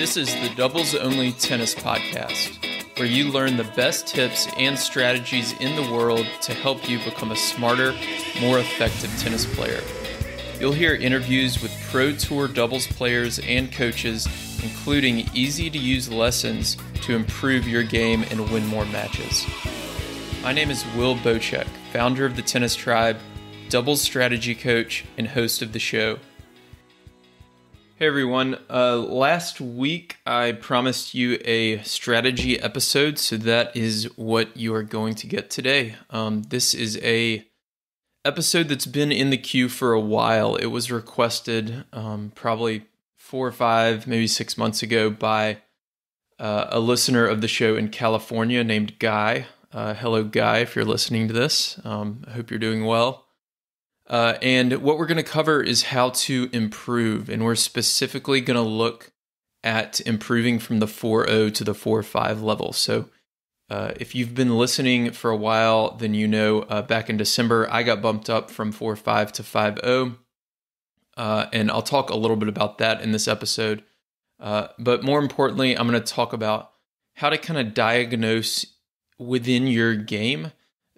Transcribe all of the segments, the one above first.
This is the Doubles Only Tennis Podcast, where you learn the best tips and strategies in the world to help you become a smarter, more effective tennis player. You'll hear interviews with Pro Tour doubles players and coaches, including easy to use lessons to improve your game and win more matches. My name is Will Boucek, founder of the Tennis Tribe, doubles strategy coach, and host of the show. Hey everyone, uh, last week I promised you a strategy episode, so that is what you are going to get today. Um, this is a episode that's been in the queue for a while. It was requested um, probably four or five, maybe six months ago by uh, a listener of the show in California named Guy. Uh, hello, Guy, if you're listening to this. Um, I hope you're doing well. Uh, and what we're going to cover is how to improve. And we're specifically going to look at improving from the 4.0 to the 4.5 level. So uh, if you've been listening for a while, then you know uh, back in December, I got bumped up from 4.5 to 5.0. Uh, and I'll talk a little bit about that in this episode. Uh, but more importantly, I'm going to talk about how to kind of diagnose within your game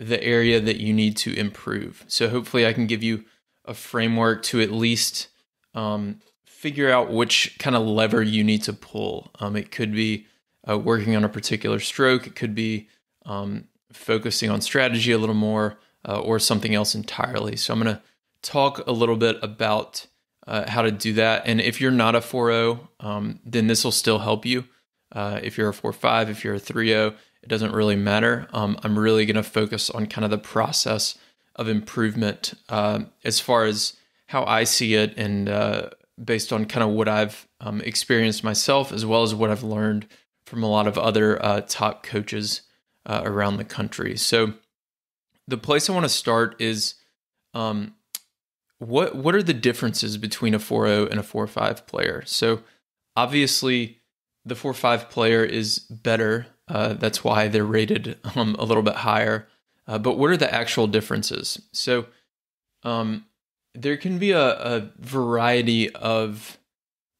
the area that you need to improve. So hopefully, I can give you a framework to at least um, figure out which kind of lever you need to pull. Um, it could be uh, working on a particular stroke, it could be um, focusing on strategy a little more, uh, or something else entirely. So I'm going to talk a little bit about uh, how to do that. And if you're not a 4.0, um, then this will still help you. Uh, if you're a 4.5, if you're a 3.0, it doesn't really matter. Um, I'm really going to focus on kind of the process of improvement uh, as far as how I see it and uh, based on kind of what I've um, experienced myself as well as what I've learned from a lot of other uh, top coaches uh, around the country. So the place I want to start is um, what what are the differences between a 4.0 and a 4.5 player? So obviously the 4.5 player is better uh, that's why they're rated um, a little bit higher. Uh, but what are the actual differences? So um, there can be a, a variety of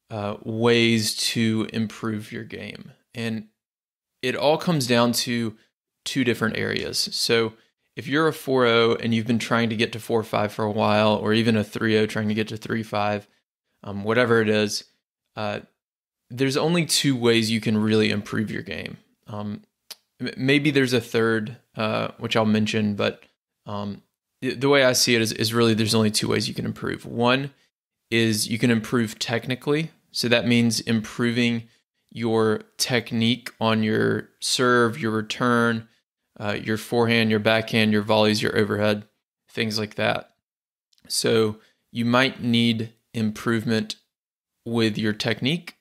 uh, ways to improve your game. And it all comes down to two different areas. So if you're a 4.0 and you've been trying to get to 4.5 for a while, or even a 3.0 trying to get to 3.5, um, whatever it is, uh, there's only two ways you can really improve your game. Um, maybe there's a third, uh, which I'll mention, but um, the way I see it is, is really there's only two ways you can improve. One is you can improve technically. So that means improving your technique on your serve, your return, uh, your forehand, your backhand, your volleys, your overhead, things like that. So you might need improvement with your technique.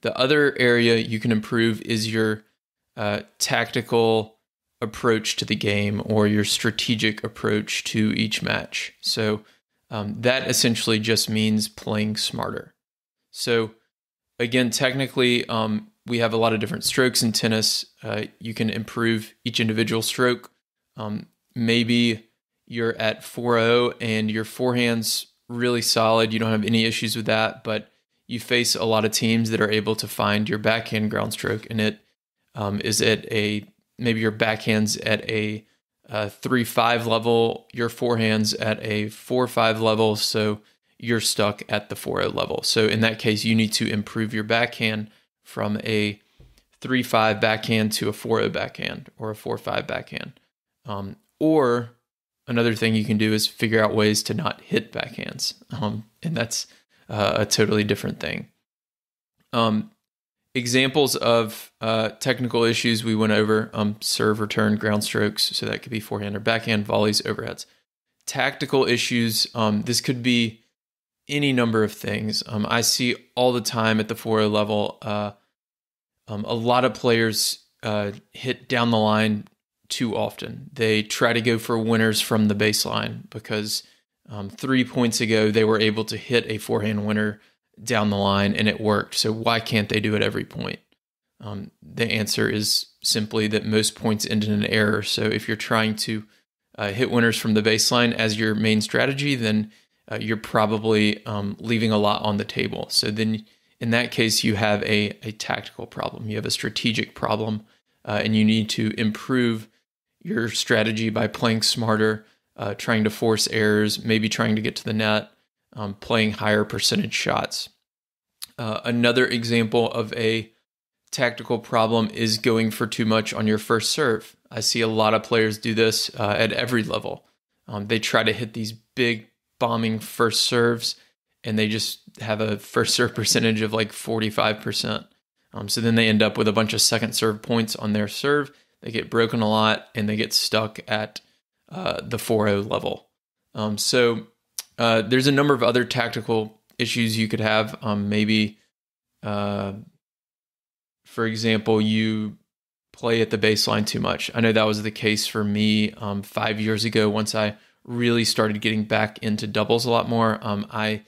The other area you can improve is your uh, tactical approach to the game or your strategic approach to each match. So um, that essentially just means playing smarter. So again, technically, um, we have a lot of different strokes in tennis. Uh, you can improve each individual stroke. Um, maybe you're at 4-0 and your forehand's really solid. You don't have any issues with that, but you face a lot of teams that are able to find your backhand ground stroke and it um, is at a maybe your backhands at a, a three five level, your forehands at a four five level, so you're stuck at the four level. So in that case, you need to improve your backhand from a three five backhand to a four backhand or a four five backhand. Um, or another thing you can do is figure out ways to not hit backhands, um, and that's uh, a totally different thing. Um, examples of uh, technical issues we went over um, serve, return, ground strokes. So that could be forehand or backhand, volleys, overheads. Tactical issues. Um, this could be any number of things. Um, I see all the time at the 4 level uh, um, a lot of players uh, hit down the line too often. They try to go for winners from the baseline because um, three points ago they were able to hit a forehand winner down the line and it worked. So why can't they do it every point? Um, the answer is simply that most points end in an error. So if you're trying to uh, hit winners from the baseline as your main strategy, then uh, you're probably um, leaving a lot on the table. So then in that case, you have a, a tactical problem, you have a strategic problem, uh, and you need to improve your strategy by playing smarter, uh, trying to force errors, maybe trying to get to the net, um, playing higher percentage shots. Uh, another example of a tactical problem is going for too much on your first serve. I see a lot of players do this uh, at every level. Um, they try to hit these big bombing first serves and they just have a first serve percentage of like 45%. Um, so then they end up with a bunch of second serve points on their serve. They get broken a lot and they get stuck at uh, the 4 0 level. Um, so uh, there's a number of other tactical issues you could have. Um, maybe, uh, for example, you play at the baseline too much. I know that was the case for me um, five years ago. Once I really started getting back into doubles a lot more, um, I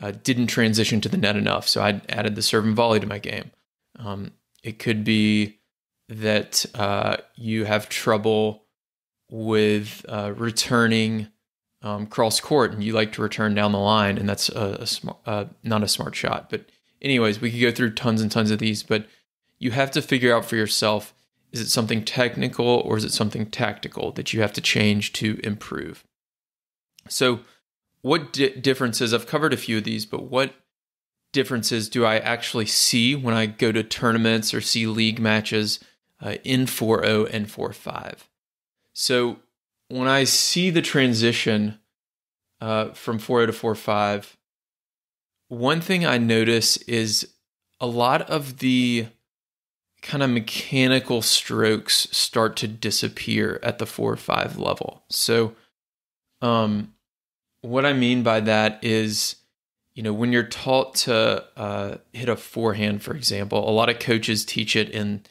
uh, didn't transition to the net enough. So I added the serve and volley to my game. Um, it could be that uh, you have trouble with uh, returning um, cross court and you like to return down the line, and that's a, a smart, uh, not a smart shot. But, anyways, we could go through tons and tons of these, but you have to figure out for yourself is it something technical or is it something tactical that you have to change to improve? So, what di- differences? I've covered a few of these, but what differences do I actually see when I go to tournaments or see league matches uh, in 4.0 and 4.5? So, when I see the transition uh, from 4.0 to 4.5, one thing I notice is a lot of the kind of mechanical strokes start to disappear at the 4 5 level. So, um, what I mean by that is, you know, when you're taught to uh, hit a forehand, for example, a lot of coaches teach it in,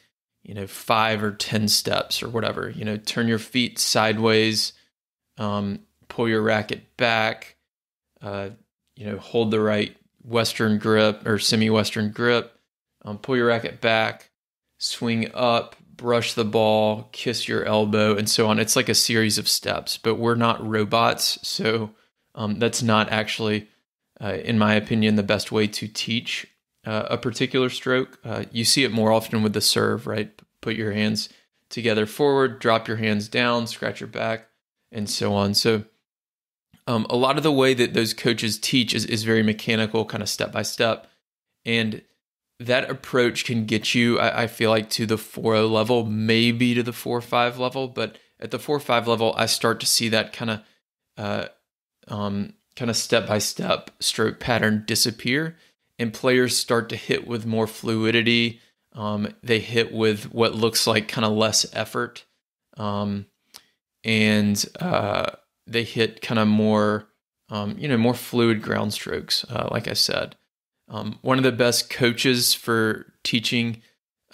you know, five or 10 steps or whatever. You know, turn your feet sideways, um, pull your racket back, uh, you know, hold the right Western grip or semi Western grip, um, pull your racket back, swing up, brush the ball, kiss your elbow, and so on. It's like a series of steps, but we're not robots. So, um, that's not actually, uh, in my opinion, the best way to teach uh, a particular stroke. Uh, you see it more often with the serve, right? Put your hands together forward, drop your hands down, scratch your back, and so on. So, um, a lot of the way that those coaches teach is, is very mechanical, kind of step by step. And that approach can get you, I, I feel like, to the 4 0 level, maybe to the 4 5 level. But at the 4 5 level, I start to see that kind of uh, um, kind of step by step stroke pattern disappear and players start to hit with more fluidity. Um, they hit with what looks like kind of less effort. Um, and uh, they hit kind of more, um, you know, more fluid ground strokes, uh, like I said. Um, one of the best coaches for teaching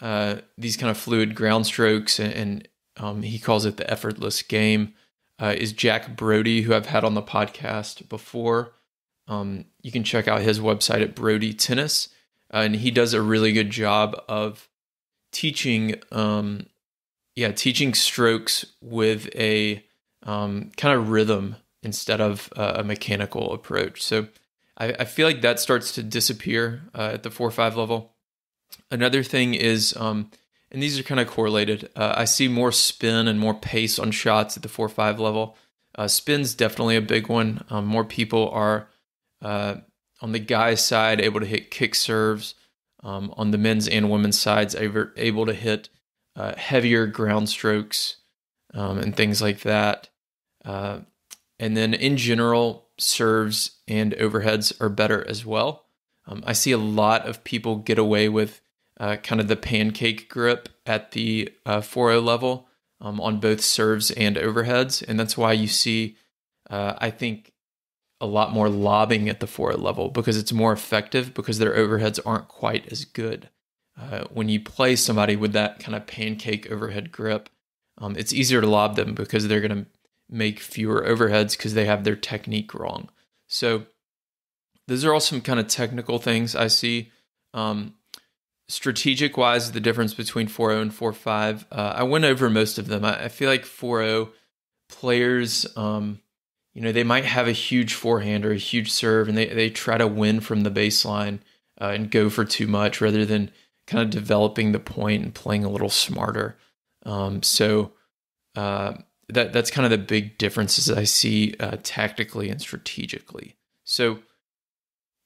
uh, these kind of fluid ground strokes, and, and um, he calls it the effortless game, uh, is Jack Broudy, who I've had on the podcast before. Um, you can check out his website at Broudy Tennis, uh, and he does a really good job of teaching, um, yeah, teaching strokes with a um, kind of rhythm instead of uh, a mechanical approach. So I, I, feel like that starts to disappear uh, at the four five level. Another thing is um, and these are kind of correlated. Uh, I see more spin and more pace on shots at the 4 5 level. Uh, spin's definitely a big one. Um, more people are uh, on the guys' side able to hit kick serves. Um, on the men's and women's sides, able to hit uh, heavier ground strokes um, and things like that. Uh, and then in general, serves and overheads are better as well. Um, I see a lot of people get away with uh, kind of the pancake grip at the uh, 4.0 level um, on both serves and overheads. And that's why you see, uh, I think, a lot more lobbing at the 4.0 level because it's more effective because their overheads aren't quite as good. Uh, when you play somebody with that kind of pancake overhead grip, um, it's easier to lob them because they're going to make fewer overheads because they have their technique wrong. So, those are all some kind of technical things I see. Um, strategic wise, the difference between 4.0 and 4.5, uh, I went over most of them. I, I feel like 4.0 players, um, you know, they might have a huge forehand or a huge serve and they, they try to win from the baseline. uh, and go for too much rather than kind of developing the point and playing a little smarter. Um, so uh, that that's kind of the big differences I see uh, tactically and strategically. So,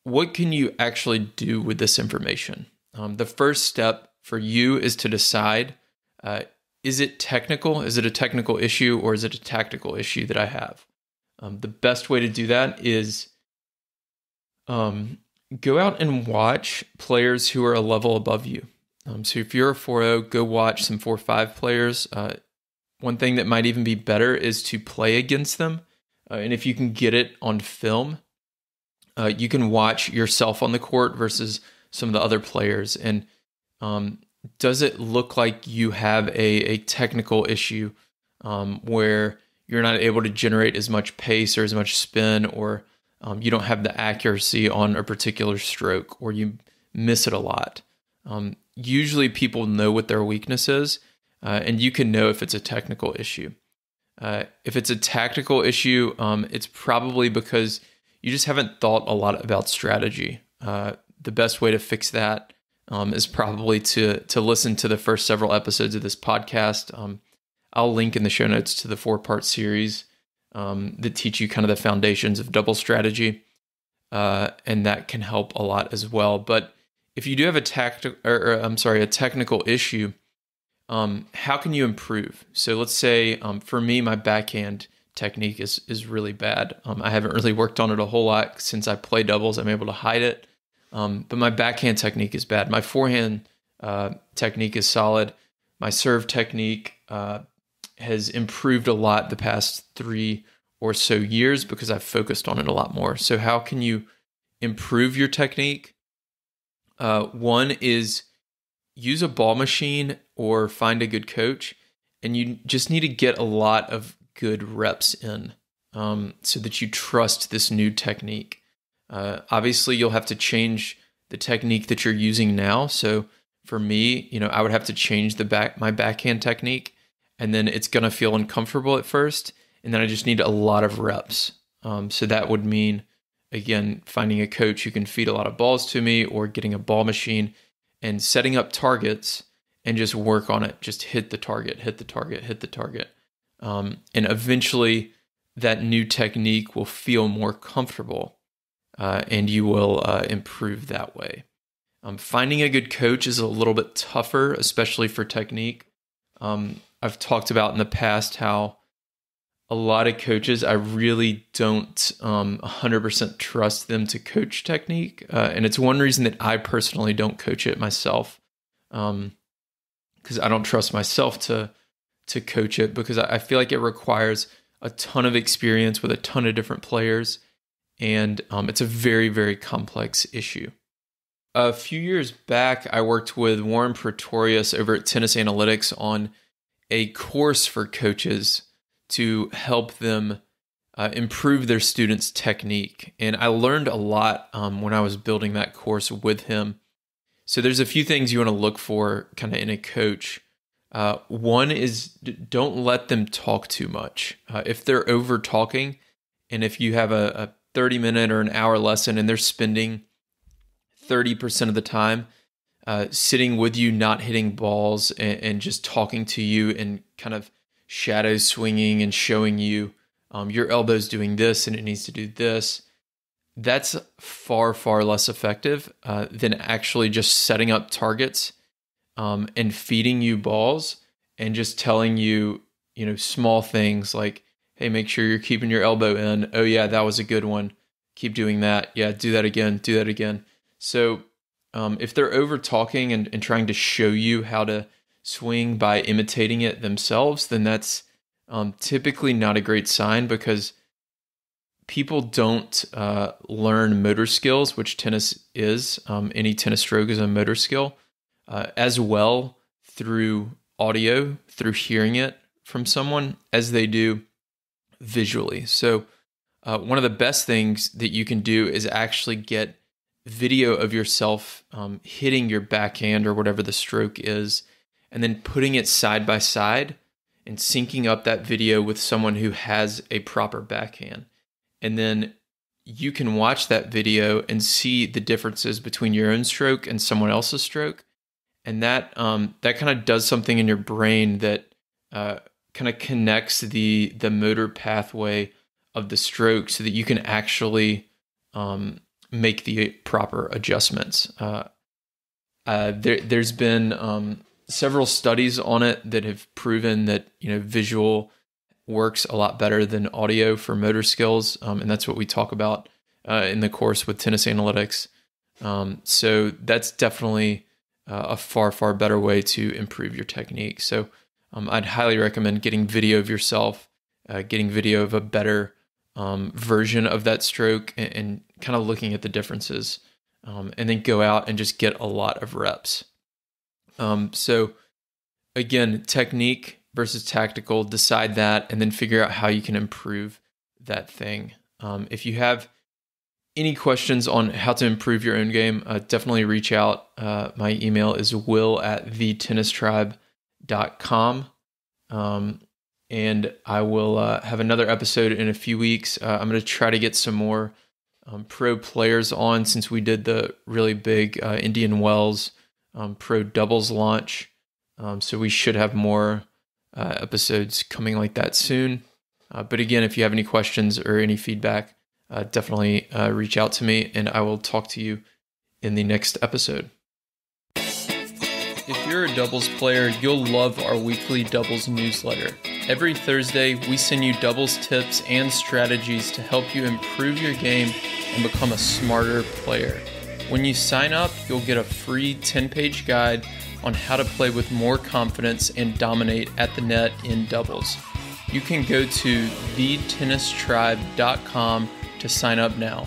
what can you actually do with this information? Um, the first step for you is to decide uh, is it technical? Is it a technical issue or is it a tactical issue that I have? Um, the best way to do that is um, go out and watch players who are a level above you. Um, so if you're a 4.0, go watch some 4.5 players. Uh, one thing that might even be better is to play against them. Uh, and if you can get it on film, uh, you can watch yourself on the court versus some of the other players. And um, does it look like you have a, a technical issue um, where you're not able to generate as much pace or as much spin, or um, you don't have the accuracy on a particular stroke, or you miss it a lot? Um, usually, people know what their weakness is, uh, and you can know if it's a technical issue. Uh, if it's a tactical issue, um, it's probably because you just haven't thought a lot about strategy. Uh, the best way to fix that um, is probably to to listen to the first several episodes of this podcast. Um, I'll link in the show notes to the four part series um, that teach you kind of the foundations of double strategy, uh, and that can help a lot as well. But if you do have a tactical, or, or, I'm sorry, a technical issue, um, how can you improve? So let's say um, for me, my backhand technique is is really bad. Um, I haven't really worked on it a whole lot since I play doubles. I'm able to hide it. Um, but my backhand technique is bad. My forehand uh, technique is solid. My serve technique uh, has improved a lot the past three or so years because I've focused on it a lot more. So, how can you improve your technique? Uh, one is use a ball machine or find a good coach, and you just need to get a lot of good reps in um, so that you trust this new technique. Uh, obviously, you'll have to change the technique that you're using now. So for me, you know, I would have to change the back my backhand technique, and then it's gonna feel uncomfortable at first, and then I just need a lot of reps. Um, so that would mean, again, finding a coach who can feed a lot of balls to me, or getting a ball machine, and setting up targets and just work on it. Just hit the target, hit the target, hit the target, um, and eventually that new technique will feel more comfortable uh, and you will uh, improve that way. Um, finding a good coach is a little bit tougher, especially for technique. Um, I've talked about in the past how a lot of coaches, I really don't um, 100% trust them to coach technique. Uh, and it's one reason that I personally don't coach it myself. Because um, I don't trust myself to to coach it because I feel like it requires a ton of experience with a ton of different players and um, it's a very, very complex issue. A few years back, I worked with Warren Pretorius over at Tennis Analytics on a course for coaches to help them uh, improve their students' technique. And I learned a lot um, when I was building that course with him. So there's a few things you want to look for kind of in a coach. Uh, one is don't let them talk too much. Uh, if they're over talking, and if you have a, a 30 minute or an hour lesson and they're spending 30% of the time uh, sitting with you, not hitting balls and, and, just talking to you and kind of shadow swinging and showing you um, your elbow's doing this and it needs to do this. That's far, far less effective uh, than actually just setting up targets um, and feeding you balls and just telling you, you know, small things like, hey, make sure you're keeping your elbow in. Oh, yeah, that was a good one. Keep doing that. Yeah, do that again. Do that again. So um, if they're over talking and, and trying to show you how to swing by imitating it themselves, then that's um, typically not a great sign because people don't uh, learn motor skills, which tennis is. Um, any tennis stroke is a motor skill, uh, as well through audio, through hearing it from someone, as they do visually. So, uh, one of the best things that you can do is actually get video of yourself um, hitting your backhand or whatever the stroke is, and then putting it side by side and syncing up that video with someone who has a proper backhand. And then you can watch that video and see the differences between your own stroke and someone else's stroke, and that um, that kind of does something in your brain that uh, kind of connects the the motor pathway of the stroke so that you can actually um, make the proper adjustments. Uh, uh, there, has been um, several studies on it that have proven that you know visual works a lot better than audio for motor skills, um, and that's what we talk about uh, in the course with tennis analytics. Um, so that's definitely uh, a far far better way to improve your technique. So um, I'd highly recommend getting video of yourself, uh, getting video of a better um, version of that stroke, and, and kind of looking at the differences, um, and then go out and just get a lot of reps. Um, so again, technique versus tactical, decide that, and then figure out how you can improve that thing. Um, if you have any questions on how to improve your own game, uh, definitely reach out. Uh, my email is will at thetennistribe.com. Um, and I will uh, have another episode in a few weeks. Uh, I'm going to try to get some more um, pro players on since we did the really big uh, Indian Wells um, pro doubles launch. Um, so we should have more uh, episodes coming like that soon. Uh, but again, if you have any questions or any feedback, uh, definitely uh, reach out to me and I will talk to you in the next episode. If you're a doubles player, you'll love our weekly doubles newsletter. Every Thursday, we send you doubles tips and strategies to help you improve your game and become a smarter player. When you sign up, you'll get a free 10 page guide on how to play with more confidence and dominate at the net in doubles. You can go to thetennistribe.com to sign up now.